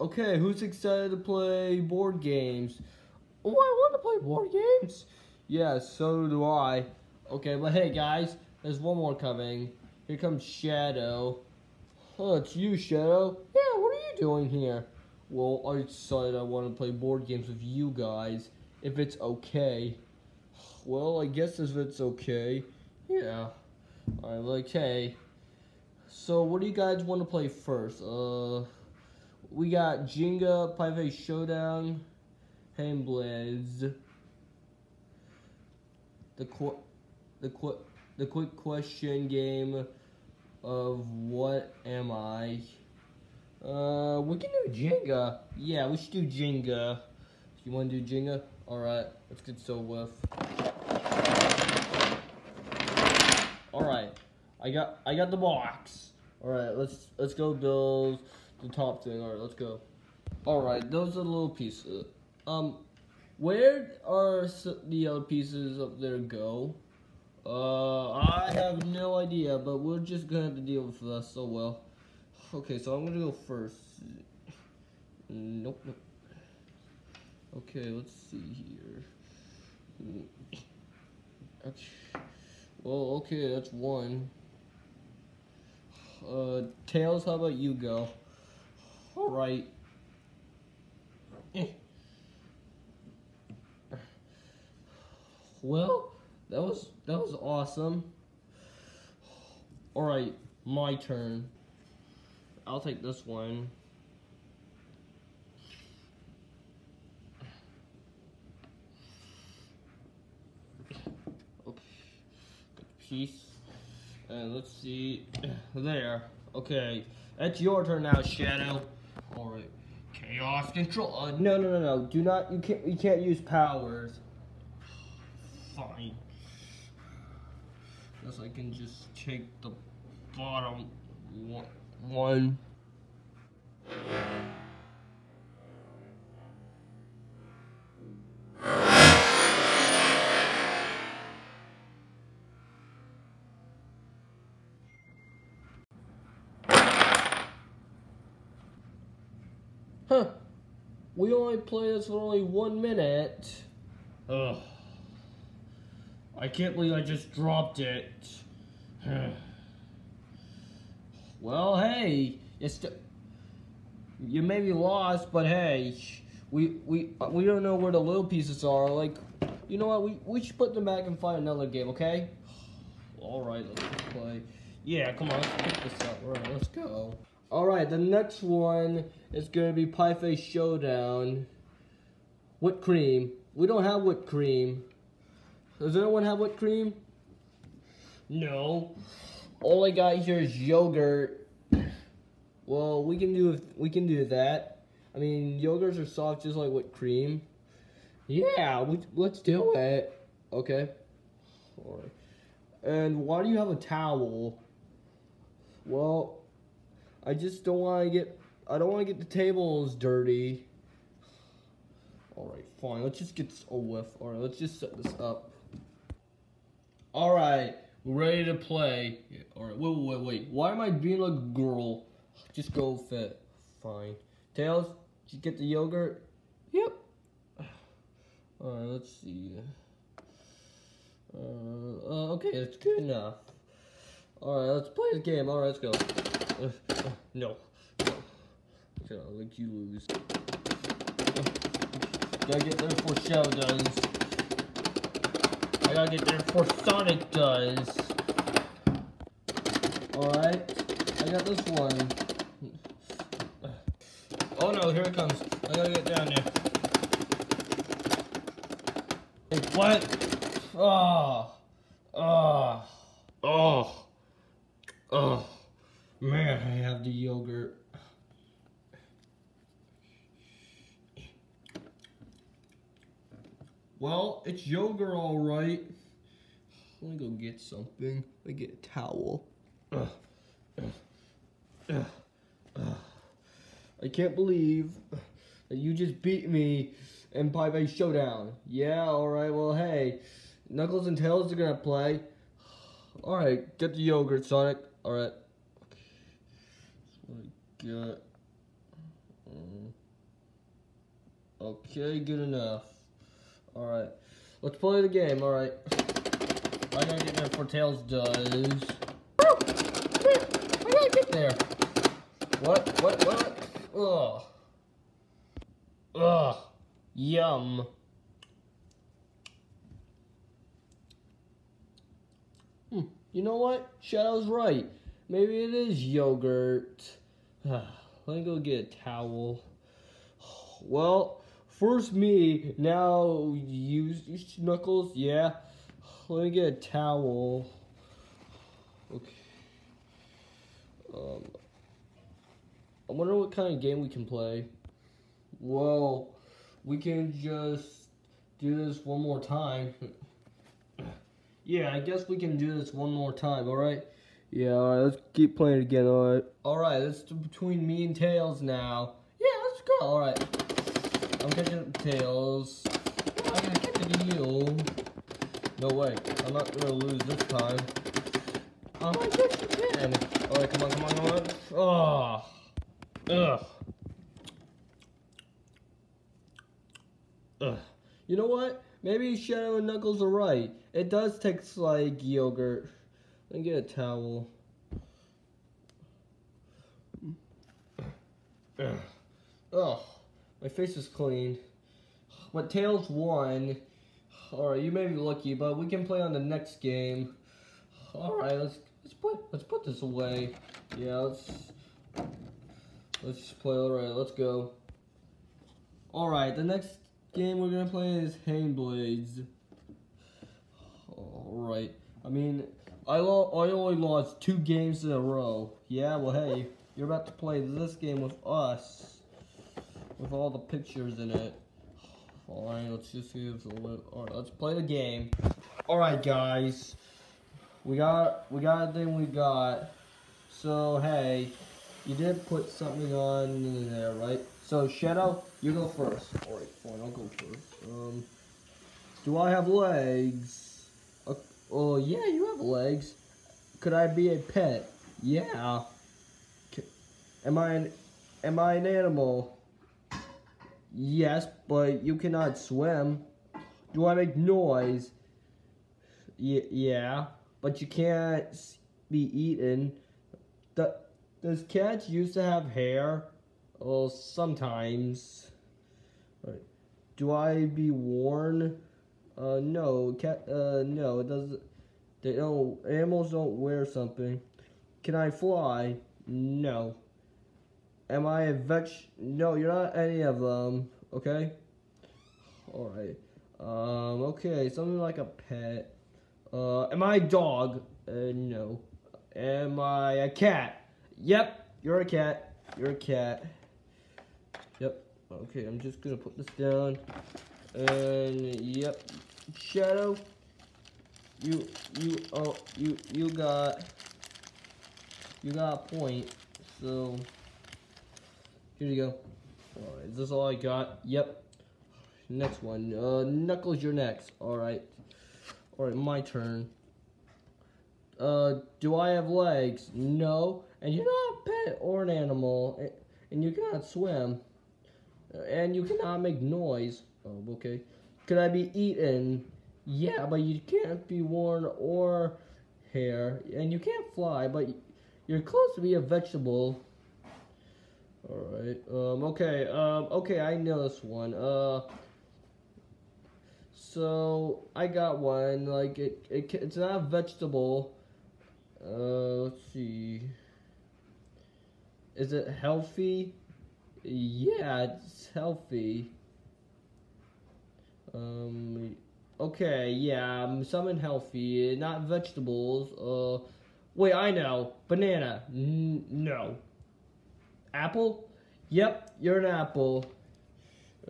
Okay, who's excited to play board games? Oh, I want to play board games. Yeah, so do I. Okay, but hey guys, there's one more coming. Here comes Shadow. Oh, it's you, Shadow. Yeah, what are you doing here? Well, I decided I want to play board games with you guys, if it's okay. Well, I guess if it's okay. Yeah. Alright, like, hey. So, what do you guys want to play first? Uh, we got Jenga, Pie Showdown, Hand Blades. The qu the qu the quick question game of what am I? Uh, we can do Jenga. Yeah, we should do Jenga. You want to do Jenga? All right, let's get so with. All right, I got I got the box. All right, let's let's go build the top thing. All right, let's go. All right, those are the little pieces. Um, where are the other pieces up there go? Uh, I have no idea, but we're just gonna have to deal with that. So well. Okay, so I'm gonna go first. Nope, nope. Okay, let's see here. Okay. Well, okay, that's one. Uh, Tails, how about you go? Alright. Eh. Well, that was that was awesome. Alright, my turn. I'll take this one. Okay. Piece. And let's see. There. Okay. That's your turn now, Shadow. Alright. Chaos control. Uh, no, no, no, no. Do not. You can't. You can't use powers. Fine. Guess I can just take the bottom one. Huh. We only played this for only one minute. Ugh. I can't believe I just dropped it. well, hey, it's you may be lost, but hey, we we we don't know where the little pieces are. Like, you know what? We we should put them back and find another game, okay? All right, let's play. Yeah, come on, let's pick this up. All right, let's go. All right, the next one is gonna be Pie Face Showdown. Whipped cream. We don't have whipped cream. Does anyone have whipped cream? No. All I got here is yogurt. Well, we can do we can do that. I mean, yogurts are soft just like whipped cream. Yeah, we, let's do it. Okay. And why do you have a towel? Well, I just don't want to get I don't want to get the tables dirty. All right, fine. Let's just get this over with. All right, let's just set this up. All right, we're ready to play. Yeah, all right, wait, wait, wait. Why am I being a girl? Just go fit. Fine. Tails, did you get the yogurt? Yep. All right, let's see. Uh, uh, okay, it's good enough. All right, let's play the game. All right, let's go. Uh, uh, no, I'll let you lose. Gotta get there before Shadow does. I gotta get there before Sonic does. Alright, I got this one. Oh no, here it comes. I gotta get down there. Hey, what? Oh. Oh. Oh. Oh. Man, I have the yogurt. Well, it's yogurt all right. Let me go get something. Let me get a towel. I can't believe that you just beat me in Pie Face Showdown. Yeah, alright, well, hey. Knuckles and Tails are gonna play. Alright, get the yogurt, Sonic. Alright. Okay. That's what I got. Um, Okay, good enough. Alright. Let's play the game, alright. I gotta get there before Tails does. I gotta get there. What? What? What? Ugh. Ugh. Yum. Hmm. You know what? Shadow's right. Maybe it is yogurt. Let me go get a towel. Well, first me, now you, Knuckles, yeah. Let me get a towel. Okay. Um, I wonder what kind of game we can play. Well, we can just do this one more time. yeah, I guess we can do this one more time, alright? Yeah, alright, let's keep playing again, alright? Alright, it's between me and Tails now. Yeah, let's go, alright. I'm catching Tails. I'm gonna catch you. No way, I'm not gonna lose this time. Oh, I guess you can. Alright, come on, come on, come on. Oh. Ugh. Ugh. You know what? Maybe Shadow and Knuckles are right. It does taste like yogurt. Me get a towel. Oh, my face is clean. But Tails won. Alright, you may be lucky, but we can play on the next game. Alright, let's let's put let's put this away. Yeah, let's let's play alright, let's go. Alright, the next game we're gonna play is Hang Blades. Alright. I mean I lo I only lost two games in a row. Yeah, well hey, you're about to play this game with us. With all the pictures in it. Alright, let's just see if alright, let's play the game. Alright guys. We got we got the thing we got. So hey, you did put something on there, right? So Shadow, you go first. Alright, fine, I'll go first. Um do I have legs? Oh, yeah, you have legs. Could I be a pet? Yeah. Am I an, am I an animal? Yes, but you cannot swim. Do I make noise? Y yeah, but you can't be eaten. The, does cats used to have hair? Well, sometimes. Do I be worn? Uh, no, cat. Uh, no, it doesn't. They don't. Animals don't wear something. Can I fly? No. Am I a vet? No, you're not any of them. Okay. All right. Um. Okay. Something like a pet. Uh. Am I a dog? Uh. No. Am I a cat? Yep. You're a cat. You're a cat. Yep. Okay. I'm just gonna put this down. And yep. Shadow, you you oh you you got you got a point. So here you go. Alright, is this all I got? Yep. Next one. Uh Knuckles you're next. Alright. Alright, my turn. Uh do I have legs? No. And you're not a pet or an animal. And you cannot swim. And you cannot make noise. Oh, okay. Could I be eaten? Yeah, but you can't be worn or hair, and you can't fly, but you're close to be a vegetable. Alright, um, okay, um, okay, I know this one, uh, so, I got one, like, it, it it's not a vegetable, uh, let's see, is it healthy? Yeah, it's healthy. Um, okay, yeah, um, some unhealthy, not vegetables. Uh, wait, I know. Banana. N no. Apple? Yep, you're an apple.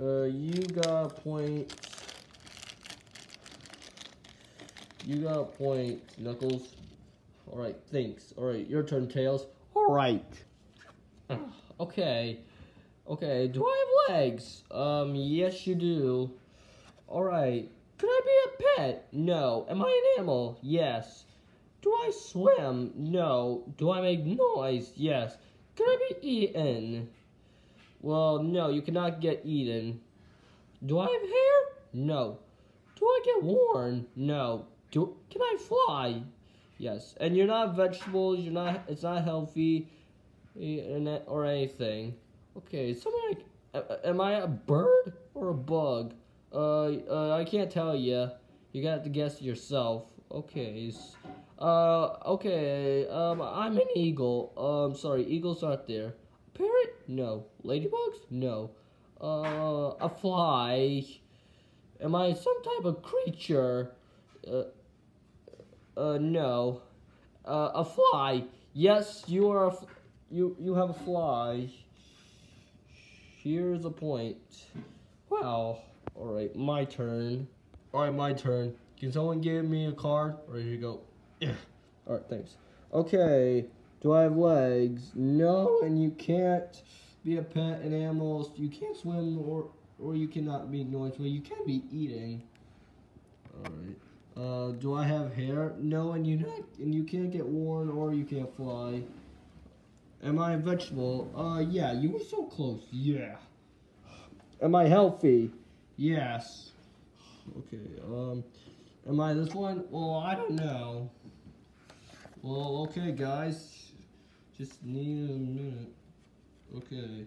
Uh, you got point. You got point, Knuckles. Alright, thanks. Alright, your turn, Tails. Alright. okay. Okay, do I have legs? Um, yes you do. Alright. Could I be a pet? No. Am I an animal? Yes. Do I swim? No. Do I make noise? Yes. Can I be eaten? Well, no, you cannot get eaten. Do I have hair? No. Do I get worn? No. Do can I fly? Yes. And you're not vegetables. You're not. It's not healthy, eh, or anything. Okay. Something like. Am I a bird or a bug? Uh, uh I can't tell you. You got to guess yourself. Okay. Uh, okay. Um, I'm an eagle. Um, sorry, eagles aren't there. Parrot? No. Ladybugs? No. Uh, a fly. Am I some type of creature? Uh, uh, no. Uh, a fly. Yes, you are a you you have a fly. Here's a point. Wow. All right, my turn. All right, my turn. Can someone give me a card? Or here you go. Yeah. All right, thanks. Okay. Do I have legs? No, and you can't be a pet and animals. You can't swim or or you cannot make noise. Well, you can be eating. All right. Uh, do I have hair? No, and you not, and you can't get worn or you can't fly. Am I a vegetable? Uh, yeah, you were so close. Yeah. Am I healthy? Yes. Okay. Um, am I this one? Well, I don't know. Well, okay, guys. Just need a minute. Okay.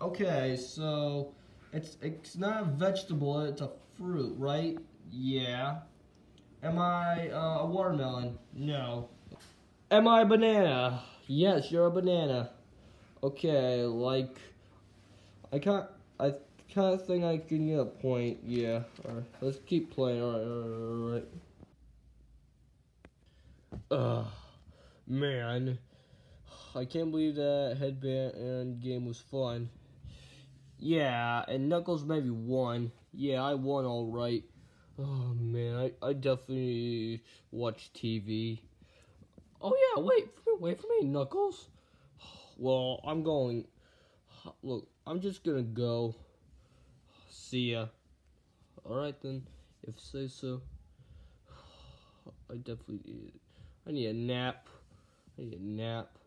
Okay, so it's it's not a vegetable, it's a fruit, right? Yeah. Am I uh, a watermelon? No. Am I a banana? Yes, you're a banana. Okay, like I can't I kind of think I can get a point. Yeah. Alright, let's keep playing. Alright, alright, alright. Ugh, man. I can't believe that headband and game was fun. Yeah, and Knuckles maybe won. Yeah, I won all right. Oh man, I, I definitely watch TV. Oh yeah, wait wait for me, Knuckles. Well, I'm going. Look, I'm just gonna go. See ya. Alright then, if say so. I definitely need, I need a nap. I need a nap.